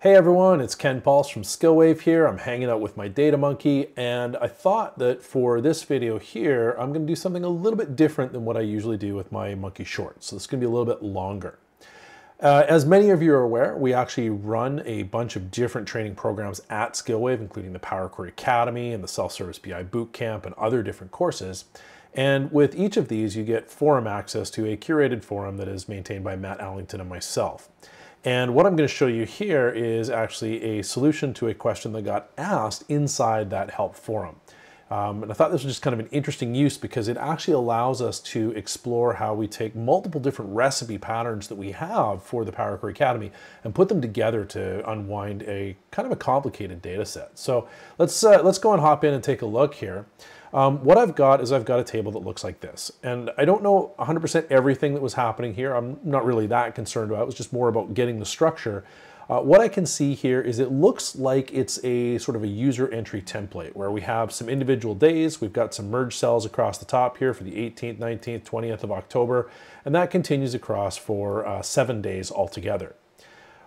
Hey everyone, it's Ken Puls from Skillwave here. I'm hanging out with my Data Monkey and I thought that for this video here, I'm gonna do something a little bit different than what I usually do with my Monkey Shorts. So this is gonna be a little bit longer. Uh, as many of you are aware, we actually run a bunch of different training programs at Skillwave, including the Power Query Academy and the Self-Service BI Bootcamp and other different courses. And with each of these, you get forum access to a curated forum that is maintained by Matt Allington and myself. And what I'm going to show you here is actually a solution to a question that got asked inside that help forum. Um, and I thought this was just kind of an interesting use because it actually allows us to explore how we take multiple different recipe patterns that we have for the Power Query Academy and put them together to unwind a kind of a complicated data set. So let's, uh, let's go and hop in and take a look here. Um, what I've got is I've got a table that looks like this. And I don't know 100% everything that was happening here. I'm not really that concerned about it. It was just more about getting the structure. Uh, what I can see here is it looks like it's a sort of a user entry template where we have some individual days. We've got some merge cells across the top here for the 18th, 19th, 20th of October, and that continues across for uh, seven days altogether.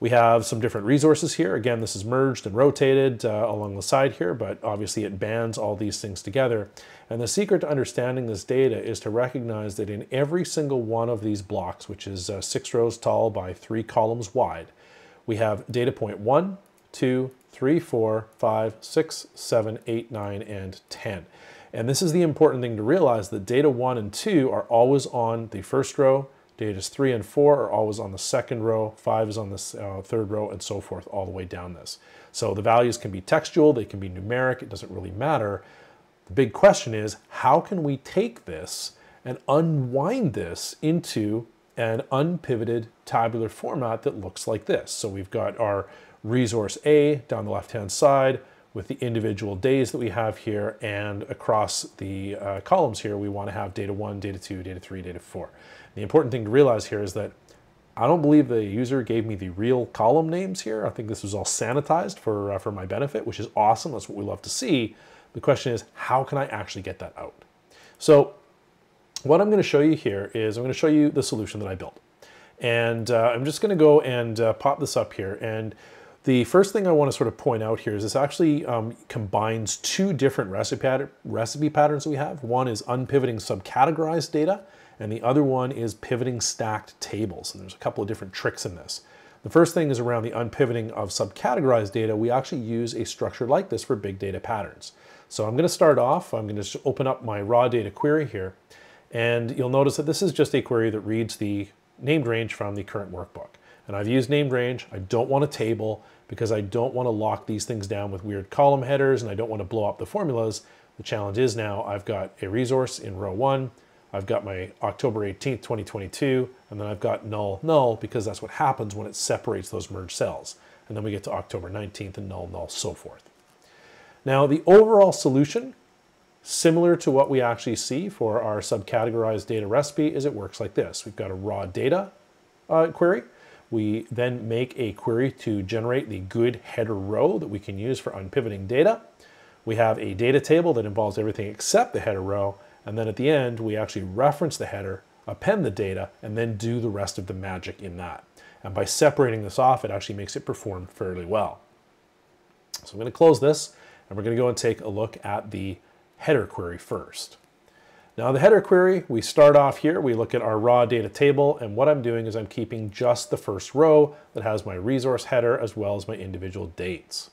We have some different resources here. Again, this is merged and rotated uh, along the side here, but obviously it bands all these things together. And the secret to understanding this data is to recognize that in every single one of these blocks, which is uh, six rows tall by three columns wide, we have data point one, two, three, four, five, six, seven, eight, nine, and 10. And this is the important thing to realize that data one and two are always on the first row, Datas three and four are always on the second row, five is on the uh, third row, and so forth all the way down this. So the values can be textual, they can be numeric, it doesn't really matter. The big question is, how can we take this and unwind this into an unpivoted tabular format that looks like this? So we've got our resource A down the left-hand side with the individual days that we have here, and across the uh, columns here, we want to have data one, data two, data three, data four. The important thing to realize here is that I don't believe the user gave me the real column names here. I think this was all sanitized for, uh, for my benefit, which is awesome. That's what we love to see. The question is, how can I actually get that out? So what I'm gonna show you here is I'm gonna show you the solution that I built. And uh, I'm just gonna go and uh, pop this up here. And the first thing I wanna sort of point out here is this actually um, combines two different recipe, pattern, recipe patterns we have. One is unpivoting subcategorized data, and the other one is pivoting stacked tables. And there's a couple of different tricks in this. The first thing is around the unpivoting of subcategorized data. We actually use a structure like this for big data patterns. So I'm going to start off, I'm going to open up my raw data query here, and you'll notice that this is just a query that reads the named range from the current workbook. And I've used named range. I don't want a table because I don't want to lock these things down with weird column headers and I don't want to blow up the formulas. The challenge is now I've got a resource in row one, I've got my October 18th, 2022, and then I've got null, null, because that's what happens when it separates those merged cells. And then we get to October 19th and null, null, so forth. Now, the overall solution, similar to what we actually see for our subcategorized data recipe, is it works like this. We've got a raw data uh, query. We then make a query to generate the good header row that we can use for unpivoting data. We have a data table that involves everything except the header row, and then at the end, we actually reference the header, append the data, and then do the rest of the magic in that. And by separating this off, it actually makes it perform fairly well. So I'm going to close this, and we're going to go and take a look at the header query first. Now the header query, we start off here, we look at our raw data table, and what I'm doing is I'm keeping just the first row that has my resource header as well as my individual dates.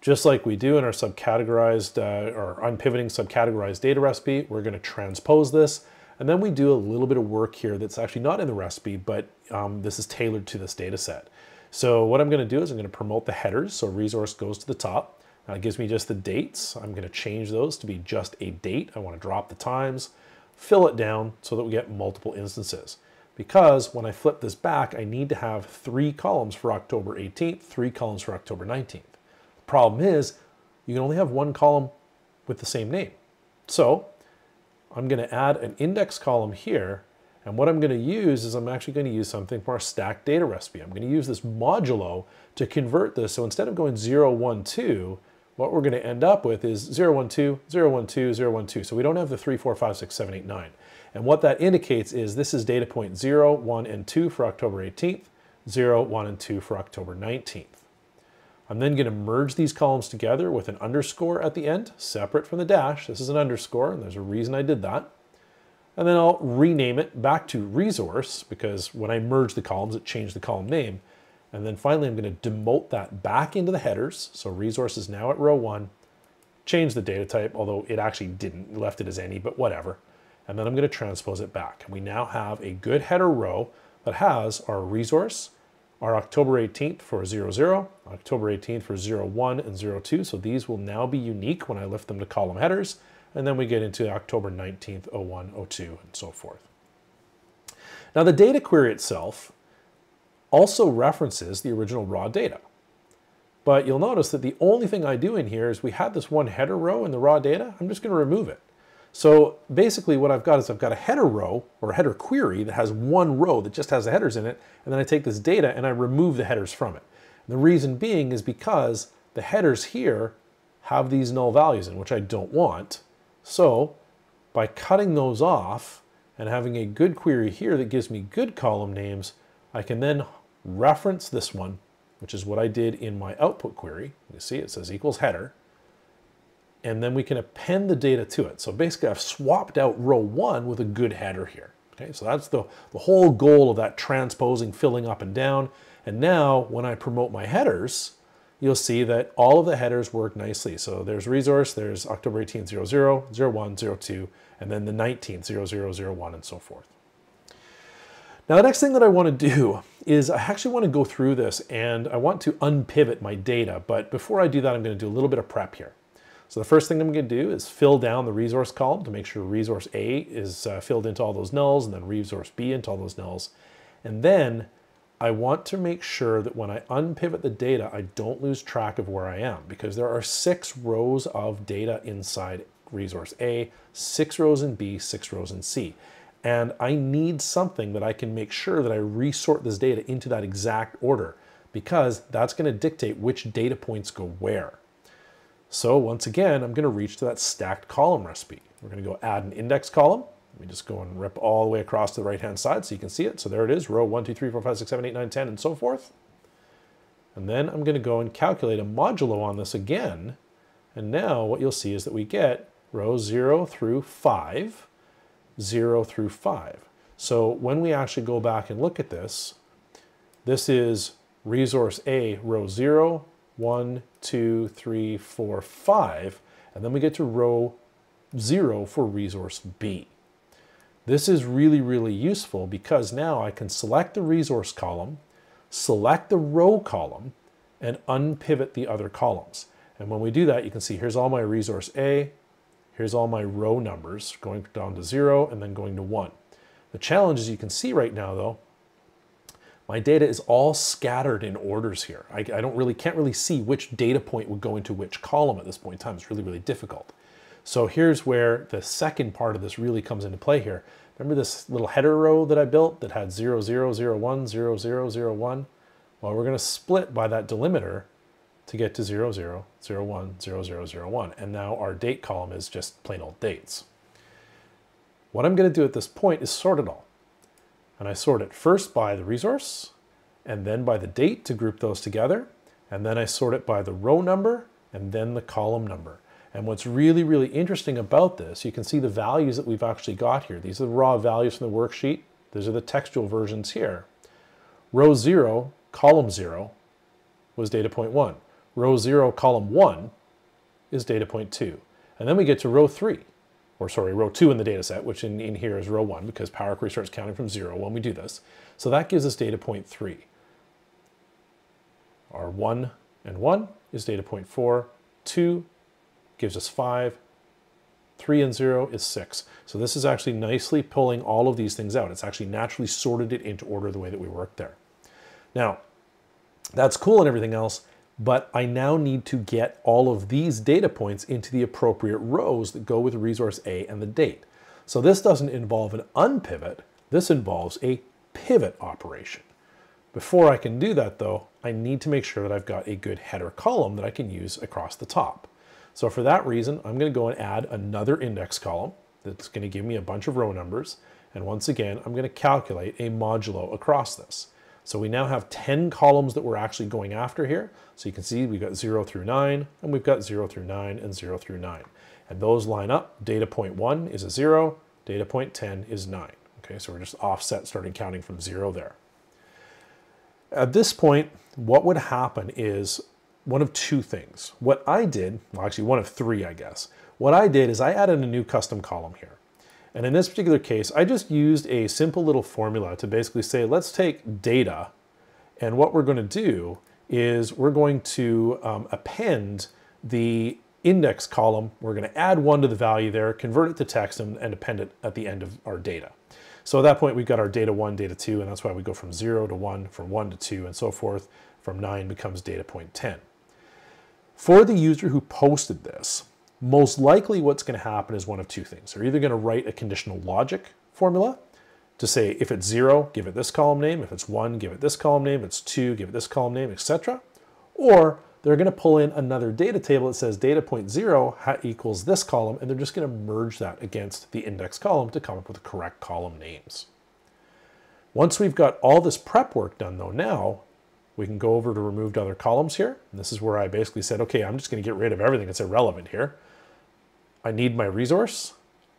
Just like we do in our subcategorized uh, or unpivoting subcategorized data recipe, we're going to transpose this. And then we do a little bit of work here that's actually not in the recipe, but um, this is tailored to this data set. So what I'm going to do is I'm going to promote the headers. So resource goes to the top. Now it gives me just the dates. I'm going to change those to be just a date. I want to drop the times, fill it down so that we get multiple instances. Because when I flip this back, I need to have three columns for October 18th, three columns for October 19th. The Problem is, you can only have one column with the same name. So I'm going to add an index column here. And what I'm going to use is I'm actually going to use something for our stack data recipe. I'm going to use this modulo to convert this. So instead of going 0, 1, 2, what we're going to end up with is 0, 1, 2, 0, 1, 2, 0, 1, 2. So we don't have the 3, 4, 5, 6, 7, 8, 9. And what that indicates is this is data point 0, 1, and 2 for October 18th, 0, 1, and 2 for October 19th. I'm then going to merge these columns together with an underscore at the end, separate from the dash. This is an underscore, and there's a reason I did that. And then I'll rename it back to resource because when I merge the columns, it changed the column name. And then finally, I'm going to demote that back into the headers. So resource is now at row one. Change the data type, although it actually didn't, left it as any, but whatever. And then I'm going to transpose it back. We now have a good header row that has our resource, our October 18th for 00, October 18th for 01 and 02. So these will now be unique when I lift them to column headers. And then we get into October 19th, 01, 02, and so forth. Now the data query itself also references the original raw data. But you'll notice that the only thing I do in here is we had this one header row in the raw data. I'm just going to remove it. So basically what I've got is I've got a header row or a header query that has one row that just has the headers in it. And then I take this data and I remove the headers from it. And the reason being is because the headers here have these null values in which I don't want. So by cutting those off and having a good query here that gives me good column names, I can then reference this one, which is what I did in my output query. You see it says equals header and then we can append the data to it. So basically I've swapped out row one with a good header here. Okay, so that's the, the whole goal of that transposing, filling up and down. And now when I promote my headers, you'll see that all of the headers work nicely. So there's resource, there's October 18, 00, 01, 02, and then the 19th, 0001, and so forth. Now the next thing that I want to do is I actually want to go through this and I want to unpivot my data. But before I do that, I'm going to do a little bit of prep here. So the first thing I'm going to do is fill down the resource column to make sure resource A is uh, filled into all those nulls and then resource B into all those nulls. And then I want to make sure that when I unpivot the data, I don't lose track of where I am because there are six rows of data inside resource A, six rows in B, six rows in C. And I need something that I can make sure that I resort this data into that exact order because that's going to dictate which data points go where. So once again, I'm going to reach to that stacked column recipe. We're going to go add an index column. Let me just go and rip all the way across to the right-hand side so you can see it. So there it is, row 1, 2, 3, 4, 5, 6, 7, 8, 9, 10, and so forth. And then I'm going to go and calculate a modulo on this again. And now what you'll see is that we get row 0 through 5, 0 through 5. So when we actually go back and look at this, this is resource A, row 0, one, two, three, four, five, and then we get to row zero for resource B. This is really, really useful because now I can select the resource column, select the row column, and unpivot the other columns. And when we do that, you can see here's all my resource A, here's all my row numbers going down to zero and then going to one. The challenge, as you can see right now though, my data is all scattered in orders here. I, I, don't really, can't really see which data point would go into which column at this point in time. It's really, really difficult. So here's where the second part of this really comes into play here. Remember this little header row that I built that had 0001, 0001? Well, we're gonna split by that delimiter to get to 0001, 0001. And now our date column is just plain old dates. What I'm gonna do at this point is sort it all. And I sort it first by the resource, and then by the date to group those together. And then I sort it by the row number, and then the column number. And what's really, really interesting about this, you can see the values that we've actually got here. These are the raw values from the worksheet. These are the textual versions here. Row 0, column 0 was data point 1. Row 0, column 1 is data point 2. And then we get to row 3 or sorry, row two in the data set, which in, in here is row one because Power Query starts counting from zero when we do this. So that gives us data point three. Our one and one is data point four, two gives us five, three and zero is six. So this is actually nicely pulling all of these things out. It's actually naturally sorted it into order the way that we worked there. Now, that's cool and everything else, but I now need to get all of these data points into the appropriate rows that go with resource A and the date. So this doesn't involve an unpivot, this involves a pivot operation. Before I can do that though, I need to make sure that I've got a good header column that I can use across the top. So for that reason, I'm gonna go and add another index column that's gonna give me a bunch of row numbers. And once again, I'm gonna calculate a modulo across this. So we now have 10 columns that we're actually going after here. So you can see we've got 0 through 9, and we've got 0 through 9 and 0 through 9. And those line up. Data point 1 is a 0, data point 10 is 9. Okay, so we're just offset starting counting from 0 there. At this point, what would happen is one of two things. What I did, well actually one of three I guess, what I did is I added a new custom column here. And in this particular case, I just used a simple little formula to basically say, let's take data, and what we're going to do is we're going to um, append the index column. We're going to add one to the value there, convert it to text, and, and append it at the end of our data. So at that point, we've got our data one, data two, and that's why we go from zero to one, from one to two, and so forth. From nine becomes data point 10. For the user who posted this, most likely what's going to happen is one of two things. They're either going to write a conditional logic formula to say if it's zero, give it this column name. If it's one, give it this column name. If it's two, give it this column name, etc. Or they're going to pull in another data table that says data point zero equals this column, and they're just going to merge that against the index column to come up with the correct column names. Once we've got all this prep work done though now, we can go over to removed other columns here. And this is where I basically said, okay, I'm just going to get rid of everything that's irrelevant here. I need my resource.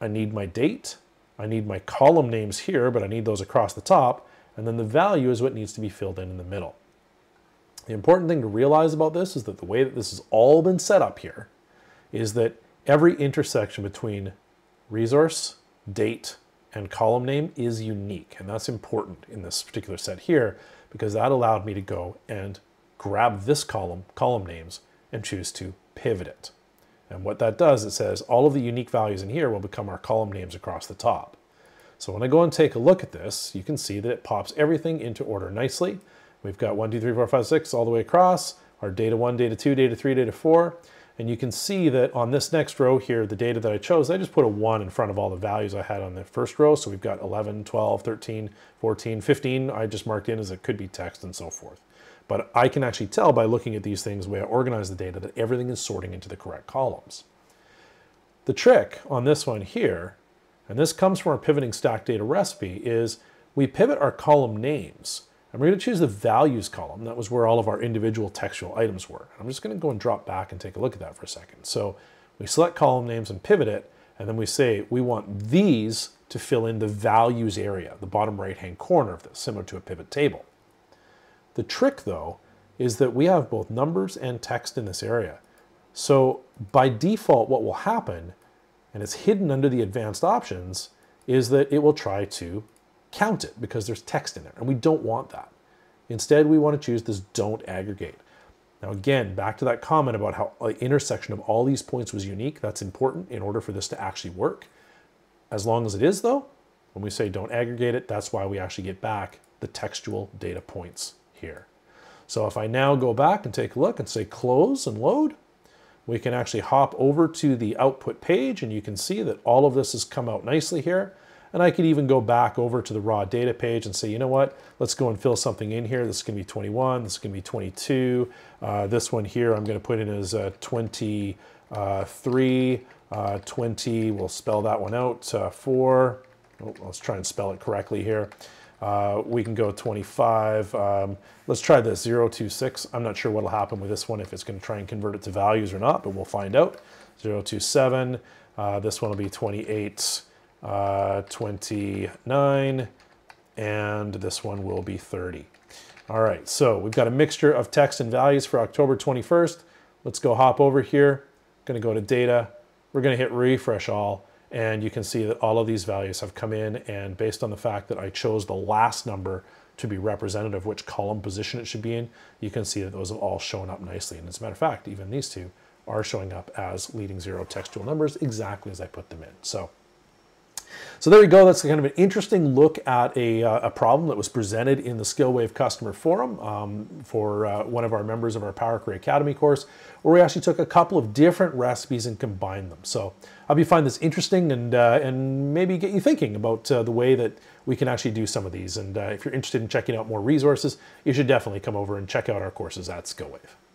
I need my date. I need my column names here, but I need those across the top. And then the value is what needs to be filled in in the middle. The important thing to realize about this is that the way that this has all been set up here is that every intersection between resource, date, and column name is unique. And that's important in this particular set here because that allowed me to go and grab this column, column names, and choose to pivot it. And what that does, it says all of the unique values in here will become our column names across the top. So when I go and take a look at this, you can see that it pops everything into order nicely. We've got 1, 2, 3, 4, 5, 6 all the way across, our data 1, data 2, data 3, data 4. And you can see that on this next row here, the data that I chose, I just put a 1 in front of all the values I had on the first row. So we've got 11, 12, 13, 14, 15. I just marked in as it could be text and so forth. But I can actually tell by looking at these things, the way I organize the data, that everything is sorting into the correct columns. The trick on this one here, and this comes from our pivoting stack data recipe, is we pivot our column names. And we're going to choose the values column. That was where all of our individual textual items were. I'm just going to go and drop back and take a look at that for a second. So we select column names and pivot it, and then we say we want these to fill in the values area, the bottom right-hand corner of this, similar to a pivot table. The trick though is that we have both numbers and text in this area. So by default, what will happen, and it's hidden under the advanced options, is that it will try to count it because there's text in there, and we don't want that. Instead, we want to choose this don't aggregate. Now again, back to that comment about how the intersection of all these points was unique, that's important in order for this to actually work. As long as it is though, when we say don't aggregate it, that's why we actually get back the textual data points here. So if I now go back and take a look and say close and load, we can actually hop over to the output page and you can see that all of this has come out nicely here. And I could even go back over to the raw data page and say, you know what, let's go and fill something in here. This is gonna be 21, this is gonna be 22. Uh, this one here I'm gonna put in as uh, 23, uh, 20, we'll spell that one out, uh, four. Oh, let's try and spell it correctly here. Uh, we can go 25. Um, let's try this 026. I'm not sure what'll happen with this one, if it's going to try and convert it to values or not, but we'll find out. 027. Uh, this one will be 28, uh, 29, and this one will be 30. All right, so we've got a mixture of text and values for October 21st. Let's go hop over here. Going to go to data. We're going to hit refresh all and you can see that all of these values have come in and based on the fact that I chose the last number to be representative of which column position it should be in, you can see that those have all shown up nicely. And as a matter of fact, even these two are showing up as leading zero textual numbers exactly as I put them in. So so there you go. That's kind of an interesting look at a, uh, a problem that was presented in the SkillWave customer forum um, for uh, one of our members of our Power Query Academy course, where we actually took a couple of different recipes and combined them. So I hope you find this interesting and, uh, and maybe get you thinking about uh, the way that we can actually do some of these. And uh, if you're interested in checking out more resources, you should definitely come over and check out our courses at SkillWave.